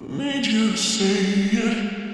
made you say it.